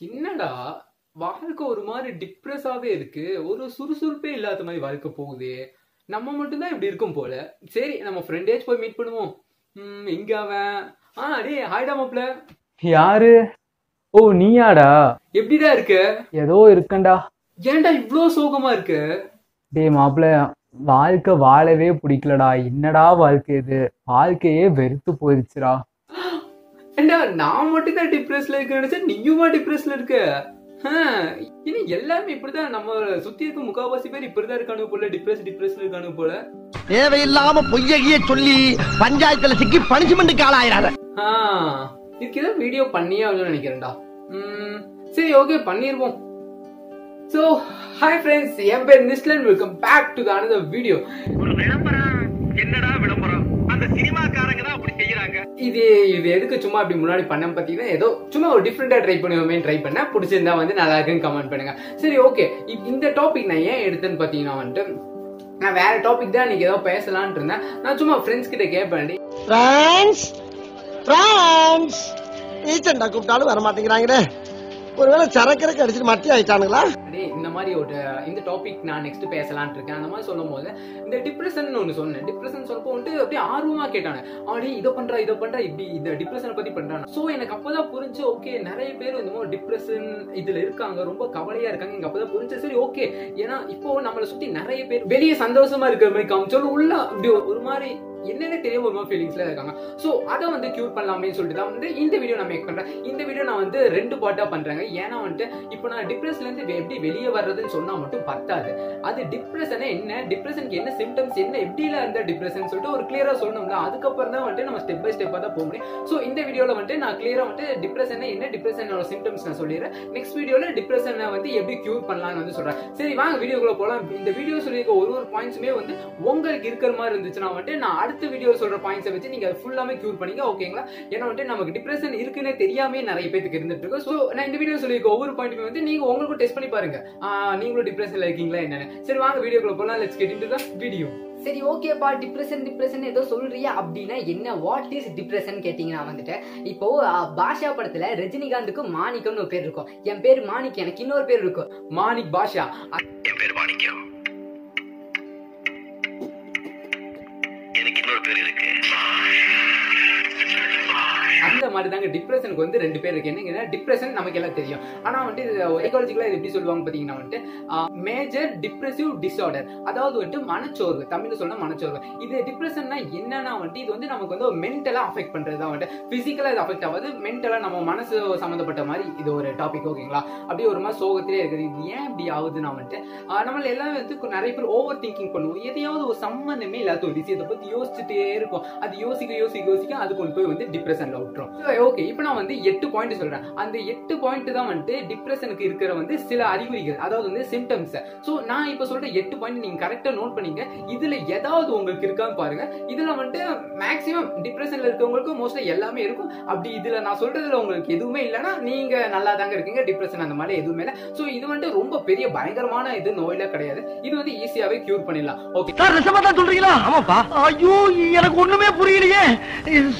என்னடா வாழ்க்கை ஒரு மாதிரி டிப்ரெஸாவே இருக்கு. ஒரு சுறுசுறுப்பே இல்லாத மாதிரி வாழ்க்கை போகுது. நம்ம மட்டும்தான் இப்படி இருக்கும் போல. சரி நம்ம ஃப்ரெண்டேஜ் போய் மீட் பண்ணுவோம். எங்க அவன். ஆ டேய் ஹாய்டா மாப்ள யாரு? ஓ நீயாடா? எப்படிடா இருக்க? ஏதோ இருக்கண்டா. ஏன்டா இவ்ளோ சோகமா இருக்கு? டேய் மாப்பிள்ள வாழ்க்கை வாழவே பிடிக்கலடா. என்னடா வாழ்க்கை இது? வாழ்க்கையே வெறுத்து போயிருச்சுடா ஏண்டா நான் மட்டும் தான் டிப்ரெஸ்ல இருக்கேன்னு நினைச்சா நீயுமா டிப்ரெஸ்ல இருக்க? இனி எல்லாருமே இப்படிதான் நம்ம சுத்தி இருக்க முக்காவாசி பேர் இப்படிதான் இருக்கானுங்க போல டிப்ரெஸ் டிப்ரெஸ்ல இருக்கானுங்க போல. தேவையில்லாம பொய்யகிய சொல்லி பஞ்சாயத்துல சிக்கி பனிஷ்மெண்ட்டுக்கு ஆளாயிராத இதுக்கு ஏதாவது வீடியோ பண்ணியே ஆகணும்னு நினைக்கிறேன்டா. ம், சரி ஓகே பண்ணிருவோம். ஸோ ஹாய் ஃப்ரெண்ட்ஸ் என் பேர் Nislan welcome back to the another video ஒரு விளம்பரம். என்னடா பண்ணாங்க இது இது எதுக்கு சும்மா இப்படி முன்னாடி பண்ண பார்த்தீங்கன்னா ஏதோ சும்மா ஒரு டிஃப்ரெண்டா ட்ரை பண்ணுவோமே ட்ரை பண்ணேன் பிடிச்சிருந்தா வந்து நல்லா இருக்குன்னு கமெண்ட் பண்ணுங்க. சரி ஓகே இந்த டாபிக் நான் ஏன் எடுத்தேன்னு பார்த்தீங்கன்னா வந்துட்டு நான் வேற டாபிக் தான் இன்னைக்கு ஏதோ பேசலாம்னு இருந்தேன். நான் சும்மா ஃப்ரெண்ட்ஸ் கிட்ட கேட்பேன் "டேய், பிரான்ஸ் ஈச்சண்டா கூப்பிட்டாலும் வர மாட்டேங்கிறாங்களே ஒருவேளை சரக்கரைக்கு அடிச்சுட்டு மட்டி ஆயிட்டானுங்களா மாதிரி ஒரு இந்த டாபிக் நான் நெக்ஸ்ட் பேசலான் இருக்கேன். அந்த மாதிரி சொல்லும் போது இந்த டிப்ரெஷன் ஒன்று சொன்னேன். டிப்ரெஷன் சொல்லப்போ வந்துட்டு அப்படியே ஆர்வமாக கேட்டானே. அவனே இதை பண்றா இதை பண்ணுறா இப்படி இந்த டிப்ரெஷனை பற்றி பண்ணுறான் ஸோ எனக்கு அப்போ தான் புரிஞ்சு ஓகே நிறைய பேர் இந்த மாதிரி டிப்ரெஷன் இதில் இருக்காங்க ரொம்ப கவலையாக இருக்காங்க. எனக்கு அப்பதான் புரிஞ்சு சரி ஓகே ஏன்னா இப்போ நம்மளை சுற்றி நிறைய பேர் வெளியே சந்தோஷமா இருக்கிற மாதிரி காமிச்சாலும் உள்ள இப்படி ஒரு- ஒரு மாதிரி என்னென்ன தெரியும் ஒரு ஃபீலிங்ஸ்ல இருக்காங்க. ஸோ அதை வந்து கியூர் பண்ணலாமே சொல்லிட்டு தான் வந்து இந்த வீடியோ நான் மேக் பண்றேன். இந்த வீடியோ நான் வந்து ரெண்டு பார்ட்டா பண்றேங்க. ஏன்னா வந்துட்டு இப்போ நான் டிப்ரெஷன்ல இருந்து எப்படி வெளியே வர்றதுன்னு சொன்னா மட்டும் பத்தாது. அது டிப்ரெஷனே என்ன? டிப்ரெஷனுக்கு என்ன சிம்டம்ஸ் என்ன எப்படிலாம் இருந்தா டிப்ரெஷன் சொல்லிட்டு ஒரு கிளியரா சொல்லணும்ல. அதுக்கப்புறம் தான் வந்துட்டு நம்ம ஸ்டெப் பை ஸ்டெப்பா தான் போக முடியும். ஸோ இந்த வீடியோல வந்துட்டு நான் கிளியரா வந்துட்டு டிப்ரெஷன் என்ன? டிப்ரெஷனோட சிம்டம்ஸ் நான் சொல்லிடுறேன். நெக்ஸ்ட் வீடியோல டிப்ரெஷனை வந்து எப்படி கியூர் பண்ணலாம்னு வந்து சொல்றேன். சரி வாங்க வீடியோக்குள்ள போலாம். இந்த வீடியோ சொல்லியிருக்க ஒரு ஒரு பாயிண்ட்ஸுமே வந்து உங்களுக்கு இருக்கிற மாதிரி இருந்துச்சுன்னா வந்துட்டு நான் அடுத்த வீடியோ சொல்ற பாயிண்ட்ஸை வச்சு நீங்க அதை ஃபுல்லாமே கியூர் பண்ணிங்க ஓகேங்களா ஏன்னா வந்துட்டு நமக்கு டிப்ரெஷன் இருக்குன்னே தெரியாமே நிறைய பேருக்கு இருந்துட்டு இருக்கு. ஸோ நான் இந்த வீடியோ சொல்லியிருக்க ஒவ்வொரு பாயிண்ட்டுமே வந்து நீங்க உங்களுக்கும் டெஸ்ட் பண்ணி பாருங்க. நீங்களும் டிப்ரெஷன்ல இருக்கீங்களா என்னன்னு. சரி வாங்க வீடியோக்குள்ள போலாம். Let's get into the video சரி ஓகேப்பா டிப்ரெஷன் டிப்ரெஷன் ஏதோ சொல்றியா? அப்படின்னா என்ன? வாட் இஸ் டிப்ரெஷன் கேட்டீங்கன்னா வந்துட்டு இப்போ பாஷா படத்துல ரஜினிகாந்துக்கு மாணிக்கம்னு ஒரு பேர் இருக்கும். என் பேர் மாணிக் எனக்கு இன்னொரு பேர் இருக்கும். மாணிக் பாஷா. என் பேர் மாணிக்கம். எனக்கு இன்னொரு பேர் இருக்கு. அந்த மாதிரி தாங்க டிப்ரெஷனுக்கு வந்து ரெண்டு பேர் இருக்கு. என்னங்கன்னா டிப்ரெஷன் நமக்கு எல்லாம் தெரியும். ஆனா வந்துட்டு சைக்காலஜிக்கலா இது எப்படி சொல்லுவாங்க பாத்தீங்கன்னா வந்துட்டு மேஜர் டிப்ரெசிவ் டிசார்டர் அதாவது வந்துட்டு மனச்சோர்வு தமிழ்ல சொன்னா மனச்சோர்வு. இது டிப்ரெஷன்னா என்னன்னா வந்துட்டு இது வந்து நமக்கு வந்து மென்டலா அஃபெக்ட் பண்றது தான் வந்துட்டு. பிசிக்கலா இது அஃபெக்ட் ஆகாது மென்டலா நம்ம மனசு சம்மந்தப்பட்ட மாதிரி இது ஒரு டாபிக் ஓகேங்களா அப்படியே ஒரு மாதிரி சோகத்திலே இருக்குது. இது ஏன் இப்படி ஆகுதுன்னா வந்துட்டு நம்மள எல்லாம் வந்து நிறைய பேர் ஓவர் திங்கிங் பண்ணுவோம். எதையாவது ஒரு சம்மந்தமே இல்லாத ஒரு விஷயத்தை பத்தி யோசிச்சுட்டே இருக்கும் அது யோசிக்க யோசிக்க யோசிக்க அது கொண்டு போய் வந்து டிப்ரெஷன்ல விட்டுரும். ஓகே இப்போ நான் வந்து எட்டு பாயிண்ட் சொல்றேன். அந்த எட்டு பாயிண்ட் தான் வந்துட்டு டிப்ரெஷனுக்கு இருக்கிற வந்து சில அறிகுறிகள் அதாவது வந்து சிம்டம்ஸ் சோ நான் இப்போ சொல்ற எட்டு பாயிண்ட் நீங்க கரெக்டா நோட் பண்ணீங்க. இதுல ஏதாவது உங்களுக்கு இருக்கான்னு பாருங்க. இதுல வந்துட்டு மேக்ஸிமம் டிப்ரெஷன்ல இருக்கவங்களுக்கு மோஸ்ட்லி எல்லாமே இருக்கும். அப்படி இதுல நான் சொல்றதுல உங்களுக்கு எதுவுமே இல்லைன்னா நீங்க நல்லா தாங்க இருக்கீங்க. டிப்ரெஷன் அந்த மாதிரி எதுவுமே இல்லை. சோ இது வந்துட்டு ரொம்ப பெரிய பயங்கரமான இது நோயில கிடையாது. இது வந்து ஈஸியாவே கியூர் பண்ணிடலாம். ஓகே சார் நிஜமா தான் சொல்றீங்களா? ஆமாப்பா. ஐயோ எனக்கு ஒண்ணுமே புரியலையே.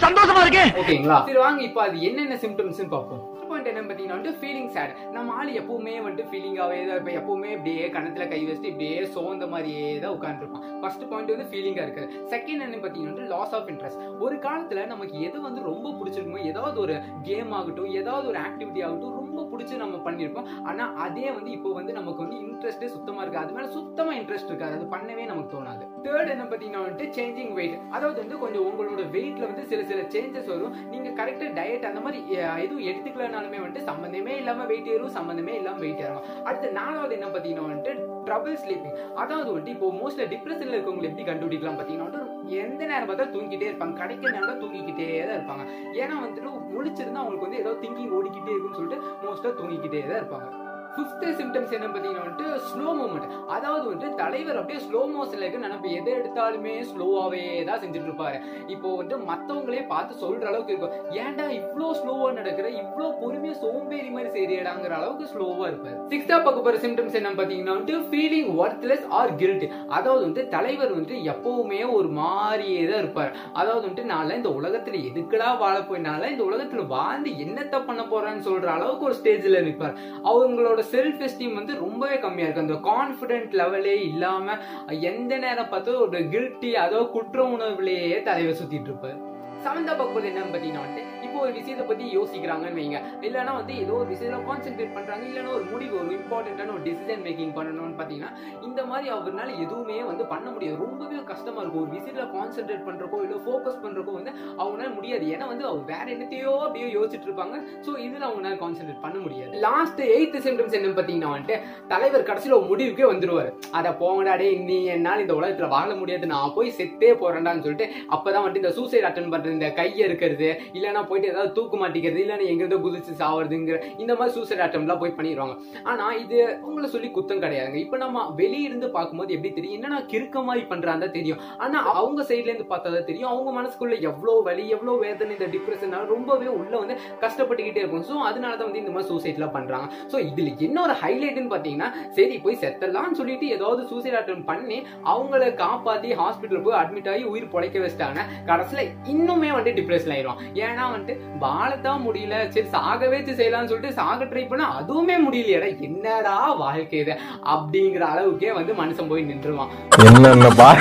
சந்தோஷமா இருக்கேன் ஓகேங்களா? சரி வாங்க இப்போ அது என்னென்ன சிம்டம்ஸ் பார்ப்போம். பாயிண்ட் என்ன பார்த்தீங்கன்னா வந்து ஃபீலிங் சேட் நம்ம ஆள் எப்பவுமே வந்துட்டு ஃபீலிங்காகவே தான் இருப்போம் எப்பவுமே இப்படியே கணத்துல கை வச்சுட்டு இப்படியே சோர்ந்த மாதிரியே தான் உட்காந்துருப்பான் ஃபர்ஸ்ட் பாயிண்ட் வந்து ஃபீலிங்காக இருக்குது செகண்ட் என்ன பார்த்தீங்கன்னா லாஸ் ஆஃப் இன்ட்ரெஸ்ட் ஒரு காலத்துல நமக்கு எது வந்து ரொம்ப பிடிச்சிருக்குமோ ஏதாவது ஒரு கேம் ஆகட்டும் ஏதாவது ஒரு ஆக்டிவிட்டி ஆகட்டும் ரொம்ப பிடிச்சி நம்ம பண்ணியிருப்போம். ஆனா அதே வந்து இப்போ வந்து நமக்கு வந்து இன்ட்ரெஸ்டே சுத்தமா இருக்குது அது மேலே சுத்தமா இன்ட்ரெஸ்ட் இருக்காது. அது பண்ணவே நமக்கு தோணாது. தேர்ட் என்ன பார்த்தீங்கன்னா வந்துட்டு சேஞ்சிங் வெயிட் அதாவது வந்து கொஞ்சம் உங்களோட வெயிட்ல வந்து சில சில சேஞ்சஸ் வரும். நீங்க கரெக்டா டயட் அந்த மாதிரி எதுவும் எடுத்துக்கலனால எல்லாருமே வந்துட்டு சம்மந்தமே இல்லாம வெயிட் ஏறும் சம்மந்தமே இல்லாம வெயிட் ஏறும். அடுத்து நாலாவது என்ன பார்த்தீங்கன்னா வந்துட்டு ட்ரபிள் ஸ்லீப்பிங் அதாவது வந்துட்டு இப்போ மோஸ்ட்லி டிப்ரெஷன்ல இருக்கவங்களை எப்படி கண்டுபிடிக்கலாம் பார்த்தீங்கன்னா வந்துட்டு எந்த நேரம் பார்த்தா தூங்கிட்டே இருப்பாங்க. கிடைக்கிற நேரம் தூங்கிக்கிட்டே தான் இருப்பாங்க. ஏன்னா வந்துட்டு முழிச்சிருந்தா அவங்களுக்கு வந்து ஏதோ திங்கிங் ஓடிக்கிட்டே இருக்குன்னு சொல்லிட்டு மோஸ்ட்டாக தூங்கிக்கிட்டே தான் இருப்பாங்க. ஃபிஃப்த் சிம்டம்ஸ் என்ன பார்த்தீங்கன்னா வந்துட்டு ஸ்லோ மூமெண்ட் அதாவது வந்துட்டு தலைவர் அப்படியே ஸ்லோ மோஷன்ல இருக்கு நினைப்பு. எதை எடுத்தாலுமே ஸ்லோவாகவே தான் செஞ்சுட்டு இருப்பாரு. இப்போ வந்து மற்றவங்களே பார்த்து சொல்ற அளவுக்கு இருக்கும். ஏன்டா இவ்வளோ ஸ்லோவாக நடக்கிற? இவ்வளோ பொறுமையாக சோம்பேறி மாதிரி சரியாடாங்கிற அளவுக்கு ஸ்லோவாக இருப்பார். சிக்ஸ்தா பார்க்க போகிற சிம்டம்ஸ் என்ன பார்த்தீங்கன்னா வந்துட்டு ஃபீலிங் ஒர்த்லெஸ் ஆர் கில்ட் அதாவது வந்து தலைவர் வந்துட்டு எப்பவுமே ஒரு மாதிரியே தான் இருப்பார். அதாவது வந்துட்டு நான் இந்த உலகத்தில் எதுக்குடா வாழ போயினால இந்த உலகத்தில் வாழ்ந்து என்னத்தை பண்ண போறேன்னு சொல்ற அளவுக்கு ஒரு ஸ்டேஜில் நிற்பார் அவங்களோட செல்ஃப் எஸ்டீம் வந்து ரொம்பவே கம்மியா இருக்கு. அந்த கான்பிடென்ட் லெவலே இல்லாம எந்த நேரம் பார்த்து ஒரு கில்ட்டி அதோ குற்ற உணர்விலேயே தலைவர் சுத்திட்டு இருப்பார். செவன்தா பக்கம் என்னன்னு பார்த்தீங்கன்னா இப்போ ஒரு விஷயத்தை பத்தி யோசிக்கிறாங்கன்னு வைங்க. இல்லைன்னா வந்து ஏதோ ஒரு விஷயத்தில் கான்சென்ட்ரேட் பண்றாங்க இல்லைன்னா ஒரு முடிவு ஒரு இம்பார்ட்டன்டான ஒரு டிசிஷன் மேக்கிங் பண்ணணும்னு பார்த்தீங்கன்னா இந்த மாதிரி அவர்னால எதுவுமே வந்து பண்ண முடியாது. ரொம்பவே கஷ்டமா இருக்கும். ஒரு விஷயத்தில் கான்சென்ட்ரேட் பண்றக்கோ இல்லை ஃபோக்கஸ் பண்றக்கோ வந்து அவங்களால முடியாது. ஏன்னா வந்து அவர் வேற என்னத்தையோ அப்படியே யோசிச்சுட்டு இருப்பாங்க. ஸோ இதில் அவங்களால கான்சென்ட்ரேட் பண்ண முடியாது. லாஸ்ட் எயித் சிம்டம்ஸ் என்னன்னு பார்த்தீங்கன்னா வந்துட்டு தலைவர் கடைசியில ஒரு முடிவுக்கே வந்துருவாரு. அதை போங்கடாடே நீ என்னால் இந்த உலகத்தில் வாழ முடியாது. நான் போய் செத்தே போறேன்டான்னு சொல்லிட்டு அப்போதான் வந்துட்டு இந்த சூசைட் அட்டன் பண்றது இந்த கையை இருக்கிறது இல்லைன்னா போயிட்டு ஏதாவது தூக்கு மாட்டிக்கிறது இல்லைன்னா எங்கிருந்தோ குதிச்சு சாவதுங்கிற இந்த மாதிரி சூசைட் அட்டம்லாம் போய் பண்ணிடுவாங்க. ஆனா இது உங்களை சொல்லி குத்தம் கிடையாதுங்க. இப்போ நம்ம வெளியிருந்து பார்க்கும்போது எப்படி தெரியும்? என்னன்னா கிறுக்க மாதிரி பண்றாங்க தெரியும். ஆனா அவங்க சைட்ல இருந்து பார்த்தா தான் தெரியும். அவங்க மனசுக்குள்ள எவ்வளோ வலி எவ்வளோ வேதனை இந்த டிப்ரெஷனால ரொம்பவே உள்ள வந்து கஷ்டப்பட்டுக்கிட்டே இருக்கும். ஸோ அதனால தான் வந்து இந்த மாதிரி சூசைட்லாம் பண்றாங்க. ஸோ இதுல என்ன ஒரு ஹைலைட்னு பார்த்தீங்கன்னா சரி போய் செத்தலாம்னு சொல்லிட்டு ஏதாவது சூசைட் அட்டம் பண்ணி அவங்கள காப்பாத்தி ஹாஸ்பிட்டல் போய் அட்மிட் ஆகி உயிர் பொழைக்க வச்சிட்டாங்க. கடைசியில் இன்னுமே வந்து டிப்ரெஷன் ஆயிரும் ஏன்னா வந்துட்டு வாழத்தான் முடியல. சரி சாகவே செய்யலாம்னு சொல்லிட்டு சாக ட்ரை பண்ணா அதுவுமே முடியலையடா. என்னடா வாழ்க்கை இது? அப்படிங்கிற அளவுக்கே வந்து மனுஷன் போய் நின்றுவான். என்னென்ன பா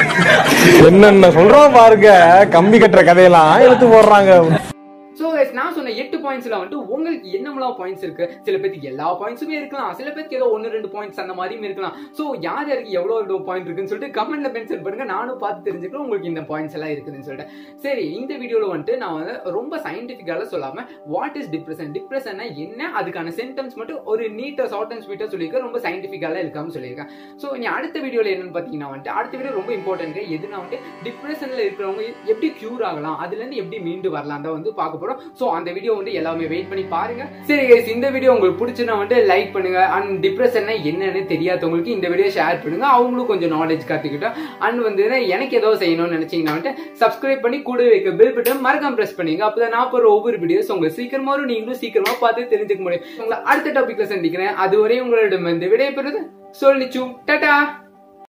என்னென்ன சொல்றோம் பாருங்க. கம்பி கட்டுற கதையெல்லாம் எடுத்து போடுறாங்க. ஸோ நான் சொன்ன எட்டு பாயிண்ட்ஸ்ல வந்துட்டு உங்களுக்கு என்னமெல்லாம் பாயிண்ட்ஸ் இருக்கு? சில பேருக்கு எல்லா பாயிண்ட்ஸுமே இருக்கலாம். சில பேருக்கு ஏதோ ஒன்று ரெண்டு பாயிண்ட்ஸ் அந்த மாதிரியும் இருக்கலாம். ஸோ யார் யாருக்கு எவ்வளோ எவ்வளோ பாயிண்ட் இருக்குன்னு சொல்லிட்டு கமெண்ட்ல மென்ஷன் பண்ணுங்க. நானும் பார்த்து தெரிஞ்சுக்கிறேன் உங்களுக்கு இந்த பாயிண்ட்ஸ் எல்லாம் இருக்குதுன்னு சொல்லிட்டு. சரி இந்த வீடியோவில் வந்துட்டு நான் வந்து ரொம்ப சயின்டிஃபிக்கால சொல்லாம வாட் இஸ் டிப்ரெஷன் டிப்ரெஷன்னா என்ன? அதுக்கான சிம்டம்ஸ் மட்டும் ஒரு நீட்டாக ஷார்ட் அண்ட் ஸ்வீட்டாக சொல்லியிருக்கேன். ரொம்ப சயின்டிஃபிக்கால இருக்கான்னு சொல்லியிருக்கேன். ஸோ நீ அடுத்த வீடியோவில் என்னன்னு பார்த்தீங்கன்னா வந்துட்டு அடுத்த வீடியோ ரொம்ப இம்பார்ட்டன்ட் எதுனா வந்துட்டு டிப்ரெஷன்ல இருக்கிறவங்க எப்படி கியூர் ஆகலாம்? அதுலேருந்து எப்படி மீண்டு வரலாம்? தான் வந்து பார்க்க போறோம் ஸோ அந்த வீடியோ வந்து எல்லாமே வெயிட் பண்ணி பாருங்க. சரி கைஸ் இந்த வீடியோ உங்களுக்கு பிடிச்சுன்னா வந்துட்டு லைக் பண்ணுங்க. அண்ட் டிப்ரெஷன்னா என்னன்னு தெரியாதவங்களுக்கு இந்த வீடியோ ஷேர் பண்ணுங்க. அவங்களும் கொஞ்சம் நாலேஜ் கத்துக்கிட்டோம் அண்ட் வந்து எனக்கு ஏதோ செய்யணும்னு நினைச்சீங்கன்னா வந்துட்டு சப்ஸ்கிரைப் பண்ணி கூட வைக்க பில் பட்டன் மறக்காம பிரஸ் பண்ணீங்க. அப்பதான் நான் போற ஒவ்வொரு வீடியோஸ் உங்களுக்கு சீக்கிரமா நீங்களும் சீக்கிரமா பார்த்து தெரிஞ்சுக்க முடியும். உங்களை அடுத்த டாபிக்ல சந்திக்கிறேன். அதுவரை உங்களிடம் வந்து விடைபெறுது சொல்லிச்சு டட்டா